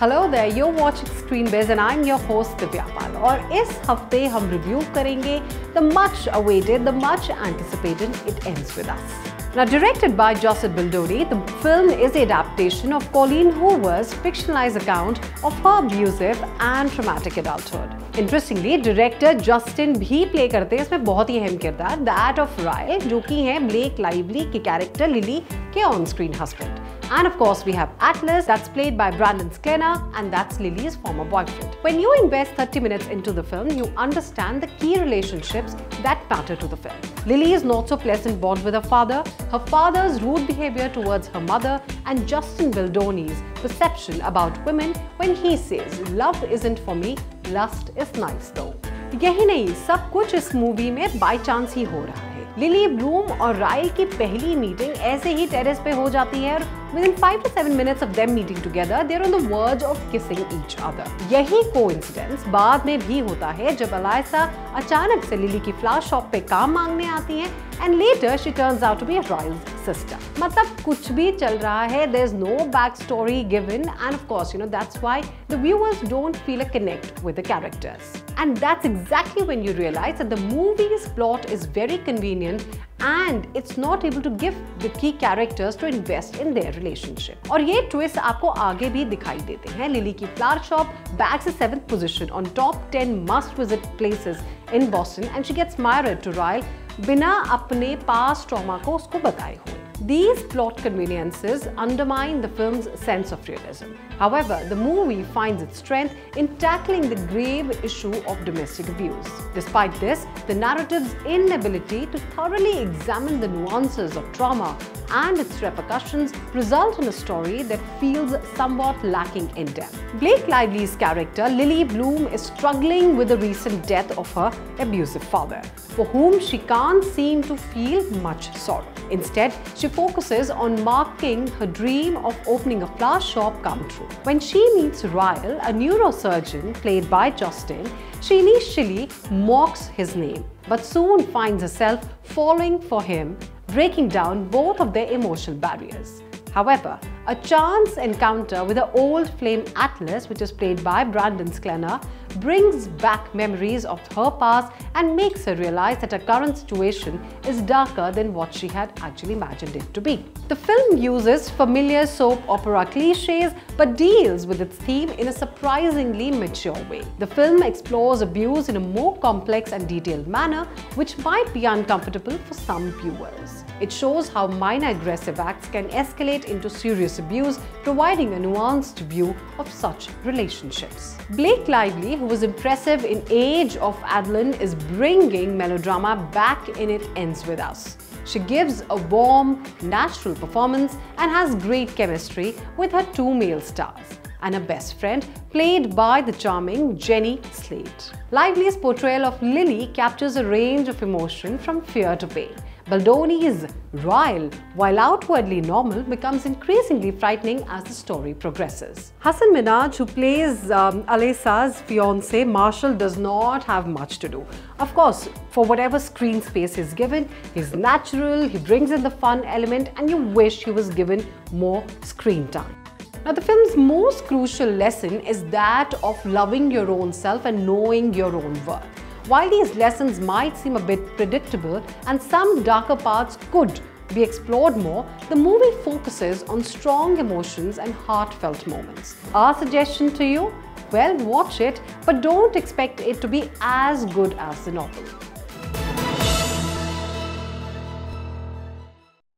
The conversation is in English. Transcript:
Hello there you watching screen beige and I am your host Divya Pal और इस हफ़्ते हम review करेंगे the much awaited the much anticipated it ends with us Now, directed by Joseph Baldoni, the film is the adaptation of Colleen Hoover's fictionalized account of her abusive and traumatic adulthood. Interestingly, director Justin भी play करते हैं इसमें बहुत ही अहम किरदार that of Ryle, जो कि हैं Blake Lively के character Lily के on-screen husband. And of course, we have Atlas, that's played by Brandon Sklenar, and that's Lily's former boyfriend. When you invest 30 minutes into the film, you understand the key relationships that matter to the film. Lily is not so pleasant bond with her father, her father's rude behavior towards her mother, and Justin Baldoni's perception about women when he says, Love isn't for me, lust is nice though. यही नहीं सब कुछ इस movie में by chance ही हो रहा है lily Bloom और राय की पहली मीटिंग ऐसे ही टेरेस पे हो जाती है और within five to seven minutes of them meeting together there on the verge of kissing each other यही को बाद में भी होता है जब अलायसा अचानक से लिली की फ्लावर शॉप पे काम मांगने आती है and later she turns out to be Ryle's sister मतलब कुछ भी चल रहा है there is no back story given and of course you know that's why the viewers don't feel a connect with the characters and that's exactly when you realise the the movie's plot is very convenient and it's not able to give the key characters to invest in their relationship. और ये twist आपको आगे भी दिखाई देते हैं। Lily की flower shop back से seventh position on top ten must visit places in Boston and she gets married to Ryle बिना अपने पास ट्रॉमा को उसको बताए हुए। These plot conveniences undermine the film's sense of realism. However, the movie finds its strength in tackling the grave issue of domestic abuse. Despite this, the narrative's inability to thoroughly examine the nuances of trauma and its repercussions result in a story that feels somewhat lacking in depth. Blake Lively's character, Lily Bloom, is struggling with the recent death of her abusive father, for whom she can't seem to feel much sorrow. Instead, she focuses on marking her dream of opening a flower shop come true. When she meets Ryle, a neurosurgeon played by Justin, she initially mocks his name, but soon finds herself falling for him, breaking down both of their emotional barriers. However, a chance encounter with the old flame Atlas, which is played by Brandon Sklenar, brings back memories of her past and makes her realize that her current situation is darker than what she had actually imagined it to be. The film uses familiar soap opera cliches but deals with its theme in a surprisingly mature way. The film explores abuse in a more complex and detailed manner, which might be uncomfortable for some viewers. It shows how minor aggressive acts can escalate into serious abuse, providing a nuanced view of such relationships. Blake Lively, who was impressive in Age of Adaline, is bringing melodrama back in It Ends With Us. She gives a warm, natural performance and has great chemistry with her two male stars and her best friend, played by the charming Jenny Slate. Lively's portrayal of Lily captures a range of emotion from fear to pain. Baldoni's Ryle, while outwardly normal, becomes increasingly frightening as the story progresses. Hasan Minhaj, who plays um, Allysa's fiance, Marshall, does not have much to do. Of course, for whatever screen space he's given, he's natural, he brings in the fun element, and you wish he was given more screen time. Now, the film's most crucial lesson is that of loving your own self and knowing your own worth. While these lessons might seem a bit predictable and some darker parts could be explored more, the movie focuses on strong emotions and heartfelt moments. Our suggestion to you? Well, watch it, but don't expect it to be as good as the novel.